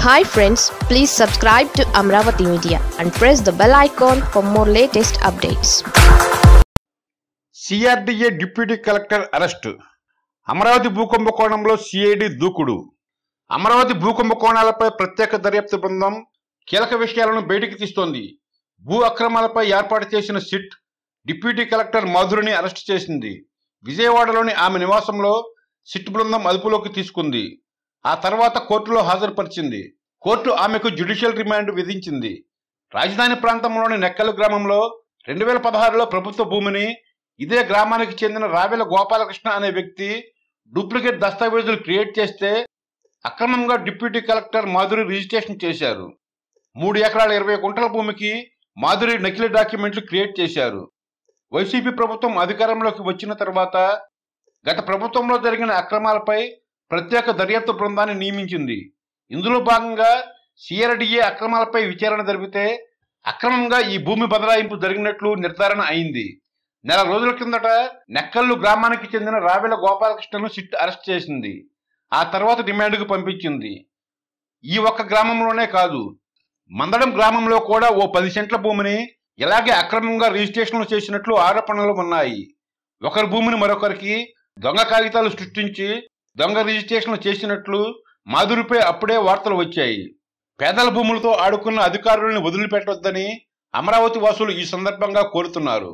Hi friends please subscribe to Amaravati media and press the bell icon for more latest updates CRDA deputy collector arrest Amaravati భూకుంభకోణంలో CID దూకుడు అమరావతి భూకుంభకోణాలపై ప్రత్యేక దర్యాప్తు బృందం కీలక విషయాలను బయటికి తీస్తోంది భూ అక్రమాలపై ఏర్పాటు చేసిన సిట్ డిప్యూటీ కలెక్టర్ మాధురిని అరెస్టు చేసింది విజయవాడలోని ఆమె నివాసంలో సిట్ బృందం అదుపులోకి తీసుకుంది ఆ తర్వాత కోర్టులో హాజరుపరిచింది. కోర్టు ఆమెకు జ్యుడిషియల్ రిమాండ్ విధించింది. రాజధాని ప్రాంతంలోని నెక్కలు గ్రామంలో రెండు వేల పదహారులో ప్రభుత్వ భూమిని ఇదే గ్రామానికి చెందిన రావెల గోపాలకృష్ణ అనే వ్యక్తి డూప్లికేట్ దస్తావేజులు క్రియేట్ చేస్తే అక్రమంగా డిప్యూటీ కలెక్టర్ మాధురి రిజిస్ట్రేషన్ చేశారు. మూడు ఎకరాల ఇరవై కుంటల భూమికి మాధురి నకిలీ డాక్యుమెంట్లు క్రియేట్ చేశారు. వైసీపీ ప్రభుత్వం అధికారంలోకి వచ్చిన తర్వాత గత ప్రభుత్వంలో జరిగిన అక్రమాలపై ప్రత్యేక దర్యాప్తు బృందాన్ని నియమించింది. ఇందులో భాగంగా సిఆర్డీఏ అక్రమాలపై విచారణ జరిపితే అక్రమంగా ఈ భూమి బదలాయింపు జరిగినట్లు నిర్ధారణ అయింది. నెల రోజుల కిందట నెక్కల్లు గ్రామానికి చెందిన రావెల గోపాలకృష్ణను సిట్ అరెస్ట్ చేసింది. ఆ తర్వాత డిమాండ్కు పంపించింది. ఈ ఒక్క గ్రామంలోనే కాదు మందడం గ్రామంలో కూడా ఓ పది సెంట్ల భూమిని ఇలాగే అక్రమంగా రిజిస్ట్రేషన్లు చేసినట్లు ఆరోపణలు ఉన్నాయి. ఒకరి భూమిని మరొకరికి దొంగ కాగితాలు సృష్టించి దొంగ రిజిస్ట్రేషన్లు చేసినట్లు మాధురిపై అప్పుడే వార్తలు వచ్చాయి. పేదల భూములతో ఆడుకున్న అధికారులను వదిలిపెట్టొద్దని అమరావతి వాసులు ఈ సందర్భంగా కోరుతున్నారు.